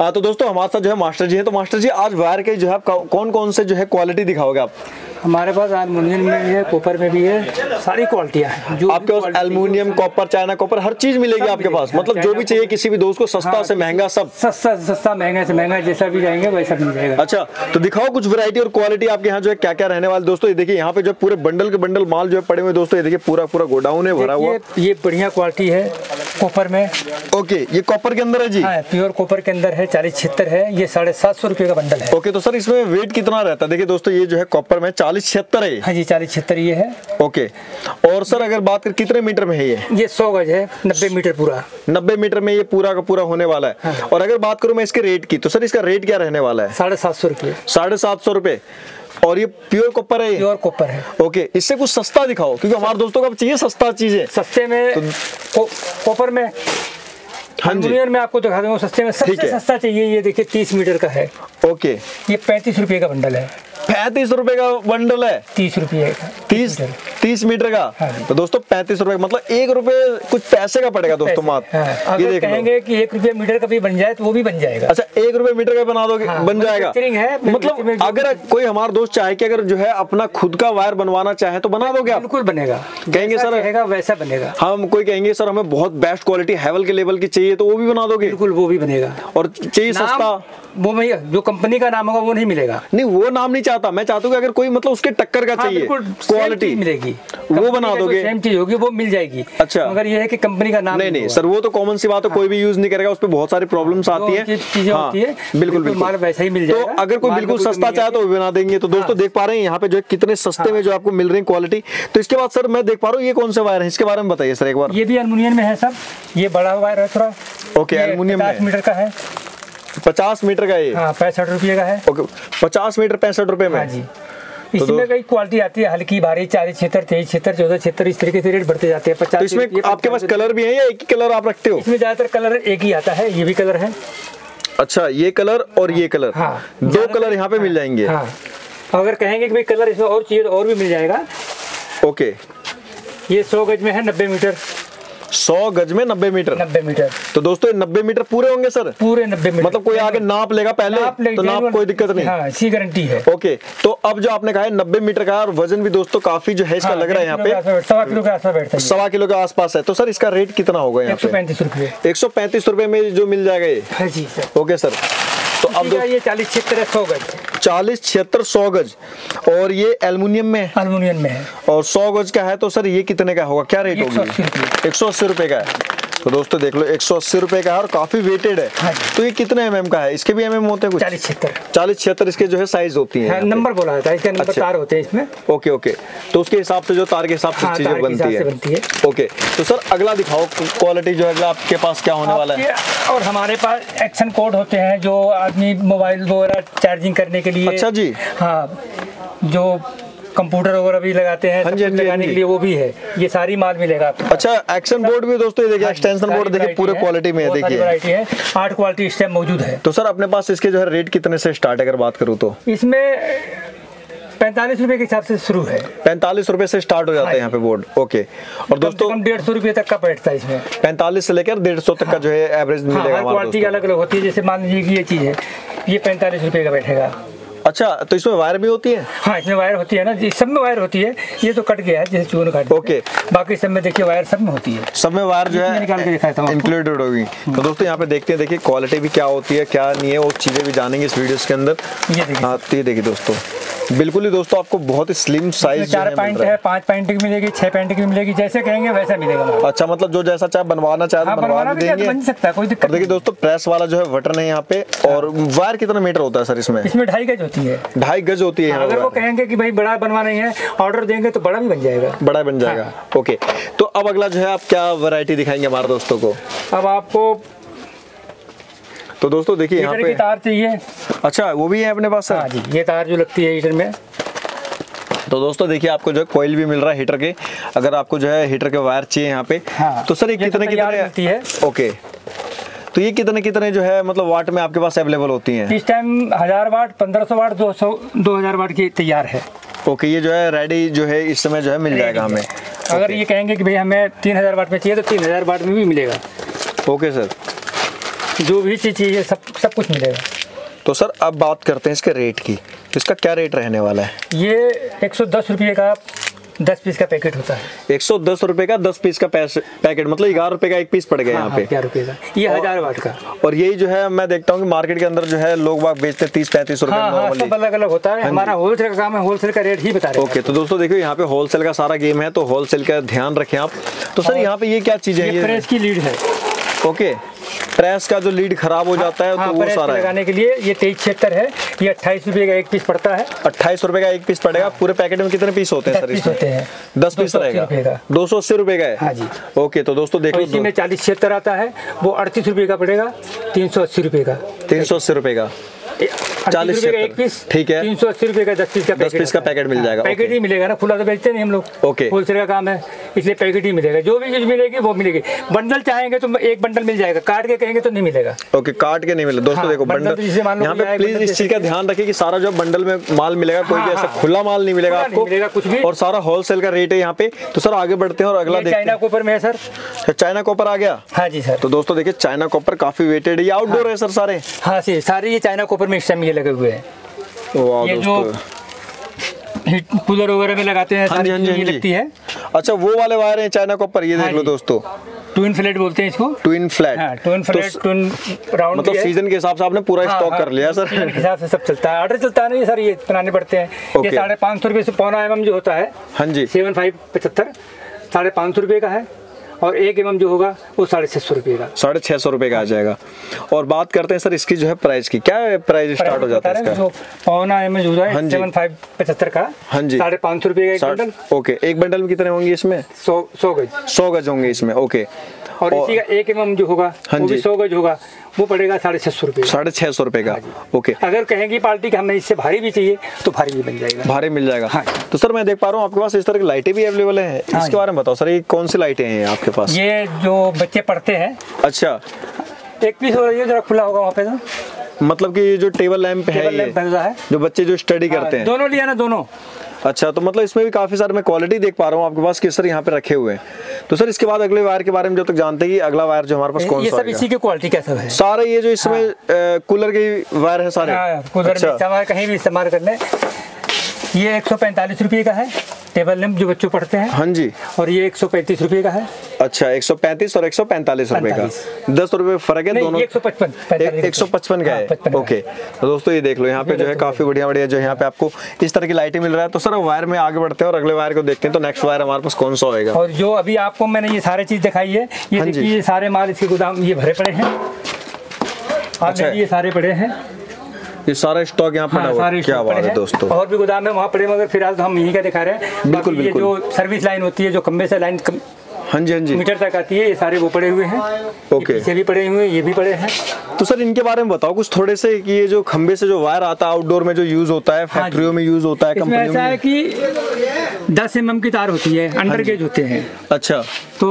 तो दोस्तों हमारे साथ जो है मास्टर जी हैं। तो मास्टर जी, आज वायर के जो है कौन कौन से जो है क्वालिटी दिखाओगे आप? हमारे पास एलुमिनियम में भी है कॉपर में भी है सारी क्वालिटियाँ हैं। जो आपके पास एल्यूमिनियम कॉपर चाइना कॉपर हर चीज़ मिलेगी आपके पास। मतलब जो भी चाहिए किसी भी दोस्त को सस्ता हाँ, से महँगा सब। सस्ता सस्ता महँगा से महँगा जैसा भी जाएँगे वैसा मिल जाएगा अच्छा तो दिखाओ कुछ वैरायटी और क्वालिटी आपके यहाँ जो है क्या क्या रहने वाले दोस्तों? ये देखिए यहाँ पे जो पूरे बंडल के बंडल माल जो है पड़े हुए दोस्तों। ये देखिए पूरा पूरा गोडाउन है भरा हुआ। ये बढ़िया क्वालिटी है कॉपर में। ओके ये कॉपर के अंदर है जी? प्योर कॉपर के अंदर है चालीस छिहत्तर है ये साढ़े सात सौ रुपए का बंडल है। ओके तो सर इसमें वेट कितना रहता है? देखिए दोस्तों ये जो है कॉपर में चालीस छिहत्तर है। हाँ जी चालीस छिहत्तर ये है। ओके। और सर अगर बात कर कितने मीटर में है ये? ये सौ गज है नब्बे मीटर पूरा। नब्बे मीटर में ये पूरा का पूरा होने वाला है। हाँ। और अगर बात करूँ मैं इसके रेट की तो सर इसका रेट क्या रहने वाला है? साढ़े सात सौ रुपये। साढ़े सात सौ रुपये। और ये प्योर कॉपर है प्योर कॉपर है। ओके इससे कुछ सस्ता दिखाओ क्योंकि हमारे दोस्तों को चाहिए सस्ता चीज़ें। सस्ते में तो, कॉपर में हाँ जी। में आपको दिखा दूँगा सस्ते में। सबसे सस्ता चाहिए ये देखिए तीस मीटर का है। ओके। ये पैंतीस रुपए का बंडल है। पैंतीस रुपए का बंडल है। तीस रुपए तीस? तीस मीटर का? हाँ तो दोस्तों पैंतीस रुपए मतलब एक रुपए कुछ पैसे का पड़ेगा दोस्तों मात हाँ, ये देख कहेंगे कि एक रुपए मीटर का भी बन जाए तो वो भी बन जाएगा। अच्छा एक रुपए मीटर का बना दोगे हाँ, बन जाएगा। है मतलब अगर कोई हमारा दोस्त चाहे कि अगर जो है अपना खुद का वायर बनवाना चाहे तो बना दोगे आप? बिल्कुल बनेगा। कहेंगे सर वैसा बनेगा। हम कोई कहेंगे सर हमें बहुत बेस्ट क्वालिटी हेवल के लेवल की चाहिए तो वो भी बना दोगे? बिल्कुल वो भी बनेगा। और चाहिए सस्ता? वो भैया जो कंपनी का नाम होगा वो नहीं मिलेगा। नहीं वो नाम नहीं चाहता। मैं चाहता हूँ अगर कोई मतलब उसके टक्कर का हाँ, चाहिए क्वालिटी मिलेगी। वो बना दोगे। सेम चीज़ होगी वो मिल जाएगी। अच्छा। मगर ये है कि कंपनी का नाम नहीं नहीं सर वो तो कॉमन सी बात है कोई भी यूज़ नहीं करेगा उस पर बहुत सारी प्रॉब्लम्स आती है। चीज़ें हाँ, होती है बिल्कुल बिल्कुल वैसा ही मिल तो जाएगा अगर कोई बिल्कुल सस्ता चाहे तो बना देंगे। तो दोस्तों हाँ। देख पा रहे हैं यहाँ पे जो कितने सस्ते में जो आपको मिल रही है क्वालिटी तो इसके बाद सर मैं देख पा रहा हूँ ये कौन सा वायर है? इसके बारे में बताइए सर एक बार। ये भी अल्मोनियम में है सब। ये बड़ा वायर है थोड़ा। ओके एल्यूमिनियम मीटर का है। पचास मीटर का ये? हाँ पैंसठ रुपये का है। ओके पचास मीटर पैंसठ रुपए में? हाँ जी। इसमें कई क्वालिटी आती है हल्की भारी चालीस छिहत्तर तेईस छिहत्तर चौदह छिहत्तर इस तरीके से रेट बढ़ते जाते हैं पचास तो इसमें आपके पास कलर भी है या एक ही कलर आप रखते हो? इसमें ज़्यादातर कलर एक ही आता है ये भी कलर है। अच्छा ये कलर और ये कलर हाँ दो कलर यहाँ पे मिल जाएँगे। हाँ अगर कहेंगे कि भाई कलर इसमें और चाहिए तो और भी मिल जाएगा। ओके ये सौ गज में है नब्बे मीटर। सौ गज में नब्बे मीटर। नब्बे मीटर। तो दोस्तों नब्बे मीटर पूरे होंगे सर? पूरे नब्बे मीटर। मतलब कोई आगे नाप लेगा पहले नाप तो नाप कोई दिक्कत नहीं। हाँ, इसी गारंटी है। ओके तो अब जो आपने कहा है नब्बे मीटर का और वज़न भी दोस्तों काफ़ी जो है इसका हाँ, लग रहा है यहाँ पे। सवा किलो के आसपास बैठता है। सवा किलो के आसपास है। तो सर इसका रेट कितना होगा यहाँ पे? एक सौ पैंतीस रुपए में जो मिल जाएगा ये? हाँ ओके सर। तो अब ये चालीस छिहत्तर सौ गज। चालीस छिहत्तर सौ गज। और ये एल्यूमिनियम में एल्यूमिनियम में है। और सौ गज का है तो सर ये कितने का होगा? क्या रेट होगा? एक सौ अस्सी रुपए का है। तो दोस्तों देख लो एक सौ अस्सी रुपए का है और काफ़ी वेटेड है। हाँ तो ये कितने एम का है? इसके भी एम होते हैं कुछ? चालीस छिहत्तर। चालीस छिहत्तर इसके जो है साइज़ होती है नंबर बोला जाता है इसके नंबर अच्छा। तार होते हैं इसमें। ओके ओके तो उसके हिसाब से जो तार के हिसाब से हाँ, चीज़ें बनती है। ओके तो सर अगला दिखाओ क्वालिटी जो है आपके पास क्या होने वाला है? और हमारे पास एक्शन कोड होते हैं जो आदमी मोबाइल वगैरह चार्जिंग करने के लिए अच्छा जी। हाँ जो कंप्यूटर वगैरह भी लगाते हैं हाँ जी, हाँ हाँ लगाने के लिए वो भी है। ये सारी माल मिलेगा आपको अच्छा एक्शन बोर्ड भी दोस्तों ये देखिए एक्सटेंशन बोर्ड देखिए पूरे क्वालिटी में देखिए। वैरायटी है। आठ क्वालिटी इस टाइम मौजूद है। तो सर अपने पास इसके जो है रेट कितने से स्टार्ट अगर बात करूँ तो? इसमें पैंतालीस रुपए के हिसाब से शुरू है। पैंतालीस रुपए से स्टार्ट हो जाता है यहाँ पे बोर्ड ओके और दोस्तों डेढ़ सौ रुपए तक का बैठता है इसमें। पैंतालीस से लेकर डेढ़ सौ तक का जो है एवरेज मिलेगा क्वालिटी अलग अलग होती है जैसे मान लीजिए कि ये चीज़ है ये पैंतालीस रुपए का बैठेगा। अच्छा तो इसमें वायर भी होती है? हाँ इसमें वायर होती है ना सब में वायर होती है ये तो कट गया है जैसे चून काट ओके। बाकी सब में देखिए वायर सब में होती है। सब में वायर जो है निकाल के दिखाया था इंक्लूडेड होगी। तो दोस्तों यहाँ पे देखते हैं देखिए क्वालिटी भी क्या होती है क्या नहीं है वो चीज़ें भी जानेंगे इस वीडियो के अंदर। ये देखिए। हाँ तो ये देखिए दोस्तों। बिल्कुल ही दोस्तों आपको बहुत ही स्लिम साइज़ चार पैंट है पाँच पैंट की मिलेगी छह पैंट की मिलेगी जैसे कहेंगे वैसा मिलेगा। अच्छा मतलब जो जैसा चाहे बनवाना चाहे तो हाँ, बनवा भी देंगे। बन सकता है कोई दिक्कत देखिए दोस्तों प्रेस वाला जो है बटन है यहाँ पे और वायर कितना मीटर होता है सर इसमें? इसमें ढाई गज होती है। ढाई गज होती है अगर वो कहेंगे कि भाई बड़ा बनवाना है ऑर्डर देंगे तो बड़ा भी बन जाएगा। बड़ा बन जाएगा। ओके हाँ। तो अब अगला जो है आप क्या वैरायटी दिखाएँगे हमारे दोस्तों को? अब आपको तो दोस्तों देखिए यहाँ पे तार चाहिए। अच्छा वो भी है अपने पास हाँ जी ये तार जो लगती है हीटर में। तो दोस्तों देखिए आपको जो है कोयल भी मिल रहा है हीटर के। अगर आपको जो है हीटर के वायर चाहिए यहाँ पे हाँ, तो सर ये कितने तो कितने है। ओके। तो ये कितने कितने जो है मतलब वाट में आपके पास अवेलेबल होती हैं? इस टाइम हज़ार वाट पंद्रह सौ वाट दो सौ दो हज़ार वाट की तैयार है। ओके ये जो है रेडी जो है इस समय जो है मिल जाएगा हमें। अगर ये कहेंगे कि भाई हमें तीन हज़ार वाट में चाहिए तो तीन हज़ार वाट में भी मिलेगा। Okay sir. जो भी चीज़ चाहिए सब सब कुछ मिलेगा। तो सर अब बात करते हैं इसके रेट की। इसका क्या रेट रहने वाला है? ये एक सौ दस रुपये का दस पीस का पैकेट होता है। एक सौ दस रुपए का दस पीस का पैकेट मतलब ग्यारह रुपए का एक पीस पड़ गया हाँ, यहाँ पे। ग्यारह रुपए का। ये हज़ार वाट का। और यही जो है मैं देखता हूँ कि मार्केट के अंदर जो है लोग बाग बेचते हैं तीस पैंतीस रुपए हाँ, हाँ, सब अलग अलग होता है। हमारा होलसेल का काम है होलसेल का रेट ही बता रहे ओके तो दोस्तों देखो यहाँ पे होलसेल का सारा गेम है तो होलसेल का ध्यान रखें आप। तो सर यहाँ पे ये क्या चीज़ है? ये की लीड है। ओके प्रेस का जो लीड खराब हो जाता है हाँ, तो वो सारा लगाने के लिए ये तेईस छिहत्तर है ये अट्ठाईस रुपए का एक पीस पड़ता है। अट्ठाईस रुपए का एक पीस पड़ेगा हाँ। पूरे पैकेट में कितने पीस होते हैं सर होते हैं। दस पीस रहेगा। दो सौ अस्सी रुपए का है? हाँ जी। ओके तो दोस्तों देखो इसी में चालीस छिहत्तर आता है वो अड़तीस रुपए का पड़ेगा तीन सौ अस्सी रुपए का। तीन सौ अस्सी रुपए का। चालीस रुपए का एक पीस ठीक है। तीन सौ अस्सी रुपए का दस पीस का दस पीस का पैकेट मिल जाएगा पैकेट ही मिलेगा ना खुला तो बेचते नहीं हम लोग। ओके होलसेल का काम है इसलिए पैकेट ही मिलेगा। जो भी चीज़ मिलेगी वो मिलेगी। बंडल चाहेंगे तो एक बंडल मिल जाएगा काट के कहेंगे तो नहीं मिलेगा। ओके काट के नहीं मिलेगा। दोस्तों हाँ, देखो बंडल यहाँ पे प्लीज़ इस चीज़ का ध्यान रखिए कि सारा जो बंडल में माल मिलेगा कोई भी हाँ, ऐसा हाँ। खुला माल नहीं मिलेगा आपको। कुछ भी। और सारा होलसेल का रेट है यहाँ पे। तो सर आगे बढ़ते हैं और अगला हैं चाइना कॉपर में है सर। चाइना कॉपर आ गया? हाँ जी सर। तो दोस्तों देखिए चाइना कॉपर काफ़ी वेटेड है। आउटडोर है। सर सारे? हाँ जी सारे ये चाइना कॉपर में इस टाइम ये लगे हुए हैं। ये जो कूलर वगैरह में लगाते हैं हाँ जी, हाँ जी, हाँ लगती है। अच्छा वो वाले वायर हैं चाइना कॉपर ये हाँ देख लो दोस्तों। ट्विन फ्लैट बोलते हैं इसको। ट्विन फ्लैट हाँ, ट्विन फ्लैट तो, ट्विन राउंड मतलब सीज़न के हिसाब से आपने पूरा हाँ, स्टॉक हाँ, कर लिया सर हिसाब से सब चलता है। ऑर्डर चलता है नहीं सर ये बनाने पड़ते हैं। ये साढ़े पाँच सौ रुपये से पौना एम जो होता है हाँ जी। सेवन फाइव पचहत्तर साढ़े पाँच सौ रुपये का है। और एक एम जो होगा वो साढ़े छः सौ रुपये का। साढ़े छः सौ रुपये का आ जाएगा। और बात करते हैं सर इसकी जो है प्राइस की। क्या प्राइस स्टार्ट हो जाता है पौना एम जो है सेवन फाइव पचहत्तर का हाँ जी। साढ़े पाँच सौ रुपये का एक बंडल ओके एक बंडल में कितने होंगे इसमें? सौ सौ गज। सौ गज होंगे इसमें ओके। और, इसी का एक एम जो होगा हाँ वो भी सौ गज होगा वो पड़ेगा साढ़े छह सौ रुपये। साढ़े छह सौ रुपये का। ओके। हाँ अगर कहेंगे पार्टी कि हमें इससे भारी भी चाहिए तो भारी भी मिल जाएगा। भारी मिल जाएगा। हाँ तो सर मैं देख पा रहा हूँ आपके पास इस तरह की लाइटें भी अवेलेबल है। हाँ इसके बारे में बताओ सर ये कौन सी लाइटें हैं आपके पास? ये जो बच्चे पढ़ते हैं। अच्छा। एक पीस हो रही है जरा खुला होगा वहाँ पे तो। मतलब कि जो टेबल लैंप है, है। जो बच्चे जो स्टडी हाँ, करते हैं। दोनों लिया ना दोनों। अच्छा तो मतलब इसमें भी काफ़ी सारे मैं क्वालिटी देख पा रहा हूँ आपके पास किस तरह यहाँ पे रखे हुए हैं। तो सर इसके बाद अगले वायर के बारे में जब तक जानते हैं अगला वायर जो हमारे पास कौन सा इसी की क्वालिटी कैसा है? सारे ये जो इसमें हाँ। कूलर के वायर है सारे। हाँ, कूलर अच्छा। में कहीं भी इस्तेमाल कर ले। ये एक सौ पैंतालीस रुपये का है। टेबल लैंप जो बच्चों पढ़ते हैं। हाँ जी। और ये एक सौ पैंतीस रुपये का है। अच्छा एक सौ पैंतीस और एक सौ पैंतालीस रुपए का। दस रुपए फ़र्क है दोनों? एक सौ पचपन एक सौ पचपन का है ओके। तो दोस्तों ये देख लो यहाँ पे जो है काफ़ी बढ़िया बढ़िया जो यहाँ पे आपको इस तरह की लाइटें मिल रहा है। तो सर वायर में आगे बढ़ते हैं और अगले वायर को देखते हैं। तो नेक्स्ट वायर हमारे पास कौन सा होगा और जो अभी आपको मैंने ये सारी चीज़ दिखाई है ये हाँ देखिए ये सारे माल इसके गोदाम ये भरे पड़े हैं। अच्छा। ये सारे पड़े हैं। ये सारा स्टॉक यहाँ पड़ा हुआ है। क्या बात है दोस्तों? और भी गोदाम में वहाँ पड़े मगर फ़िलहाल तो हम यहीं का दिखा रहे हैं। बिल्कुल बिल्कुल। जो सर्विस लाइन होती है जो खम्बे से लाइन हाँ जी हाँ जी। मीटर तक आती है ये सारे वो पड़े हुए हैं। ओके ये भी पड़े हुए हैं ये भी पड़े हैं। तो सर इनके बारे में बताओ कुछ थोड़े से कि ये जो खंबे से जो वायर आता है आउटडोर में जो यूज़ होता है फैक्ट्रियों हाँ में यूज़ होता है कंपनियों में ऐसा है कि 10 एम की तार होती है अंडर हाँ गेज होते हैं। अच्छा। तो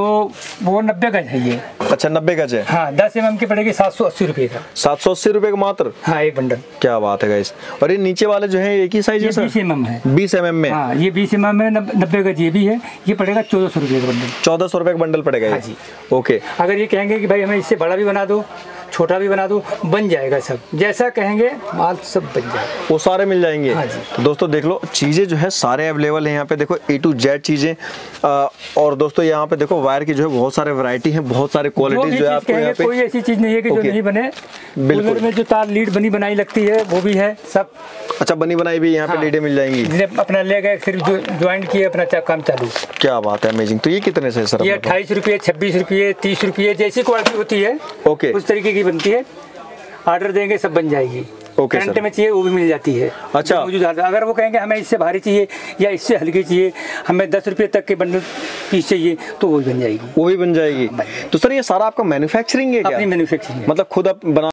वो नब्बे गज है ये। अच्छा नब्बे गज है हाँ दस एम एम की पड़ेगी सात सौ अस्सी रुपए का। सात सौ अस्सी रुपए का मात्र? हाँ एक बंडल। क्या बात है गाइस और ये नीचे वाले जो है एक ही साइज़ है बीस एम है। बीस एम में? हाँ ये बीस एम में नब्बे गज ये भी है। ये पड़ेगा चौदह सौ रुपए का बंडल। चौदह सौ रुपये का बंडल पड़ेगा हाँ जी। ओके। अगर ये कहेंगे की भाई हमें इससे बड़ा भी बना दो छोटा भी बना दो बन जाएगा सब। जैसा कहेंगे माल सब बन जाएगा। वो सारे मिल जाएँगे। हाँ जी। तो दोस्तों देख लो चीज़ें जो है सारे अवेलेबल है यहाँ पे। देखो ए टू जेड चीज़ें और दोस्तों यहाँ पे देखो वायर की जो है बहुत सारे वैरायटी है बहुत सारे क्वालिटी जो है आपको यहाँ पे कोई ऐसी चीज़ नहीं है कि जो नहीं बने। बिल्कुल। में जो तार लीड बनी बनाई लगती है वो भी है सब। अच्छा बनी बनाई भी यहाँ पे लीडें मिल जाएँगी। अपना ले गए सिर्फ़ ज्वाइंट किए अपना काम चालू। क्या बात है अमेजिंग तो ये कितने से सर ये अट्ठाईस रुपये छब्बीस रुपये तीस रुपये जैसी क्वालिटी होती है ओके उस तरीके की बनती है। ऑर्डर देंगे सब बन जाएगी। ओके okay, करंट में चाहिए वो भी मिल जाती है। अच्छा। अगर वो कहेंगे हमें इससे भारी चाहिए या इससे हल्की चाहिए हमें दस रुपये तक के बंडल पीस चाहिए तो वो भी बन जाएगी। वो भी बन जाएगी। तो सर ये सारा आपका मैन्युफैक्चरिंग है क्या? अपनी मैन्युफैक्चरिंग मतलब खुद आप बना